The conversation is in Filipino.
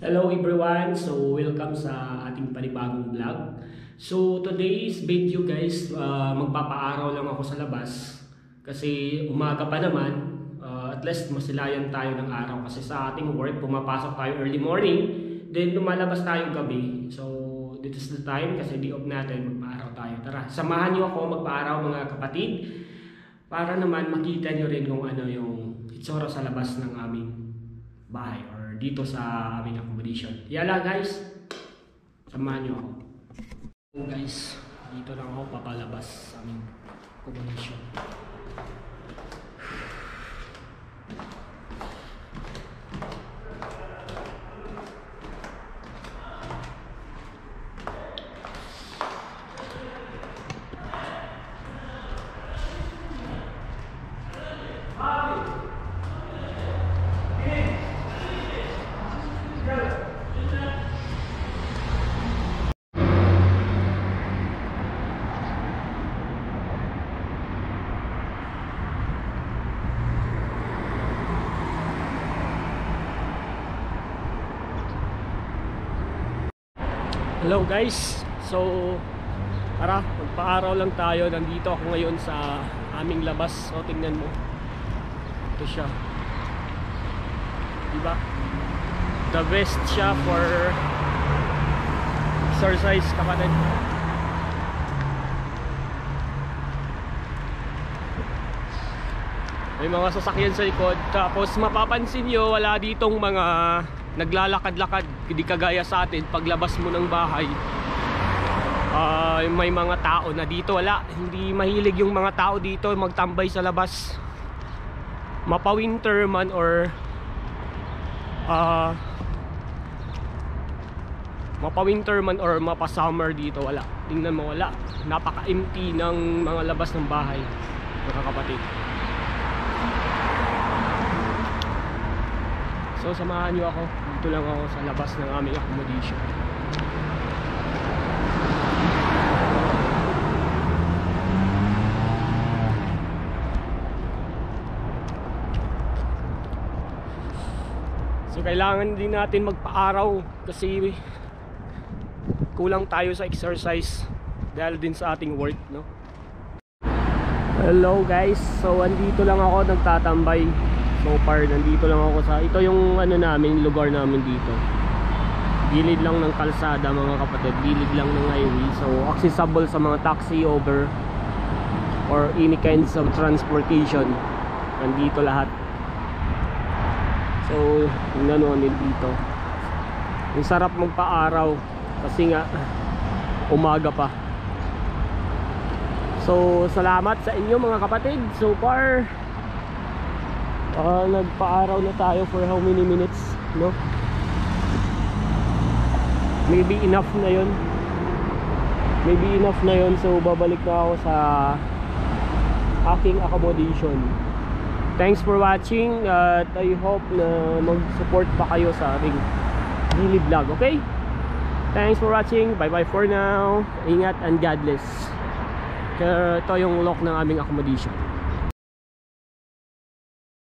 Hello everyone! So welcome sa ating panibagong vlog. So today's video guys, uh, magpapaaraw lang ako sa labas kasi umaga pa naman. Uh, at least masilayan tayo ng araw kasi sa ating work pumapasok tayo early morning then lumalabas tayo gabi. So this is the time kasi di off natin magpaaraw tayo. Tara, samahan niyo ako magpaaraw mga kapatid para naman makita niyo rin kung ano yung itsura sa labas ng aming bahay or dito sa aming accommodation. Yala guys, samahan nyo ako. So guys, dito lang ako papalabas sa aming accommodation. Hello guys, so tara, magpaaraw lang tayo. Nandito ako ngayon sa aming labas. So tingnan mo. Ito siya. Diba? The best siya for exercise kapatid. May mga sasakyan sa likod. Tapos mapapansin nyo, wala ditong mga naglalakad-lakad. Hindi kagaya sa atin, paglabas mo ng bahay. Uh, may mga tao na dito wala. Hindi mahilig yung mga tao dito magtambay sa labas. Mapa-winter man or uh, mapa-winter man or mapa-summer dito wala. Tingnan mo wala. Napaka-empty ng mga labas ng bahay. Mga kapatid. So samahan nyo ako. Dito lang ako sa labas ng aming accommodation. So kailangan din natin magpa-araw Kasi Kulang tayo sa exercise Dahil din sa ating work no? Hello guys. So andito lang ako. Nagtatambay so far nandito lang ako sa ito yung ano namin lugar namin dito. Gilid lang ng kalsada mga kapatid. Gilid lang ng highway. So accessible sa mga taxi over or any kinds of transportation. Nandito lahat. So ganoon din dito. Yung sarap magpa-araw kasi nga umaga pa. So salamat sa inyo mga kapatid so far uh, nagpa-araw na tayo for how many minutes no? Maybe enough na yon maybe enough na yon so babalik na ako sa aking accommodation. Thanks for watching at I hope na mag-support pa kayo sa ating daily vlog okay? Thanks for watching. Bye bye for now. Ingat and God bless. Ito yung lock ng aming accommodation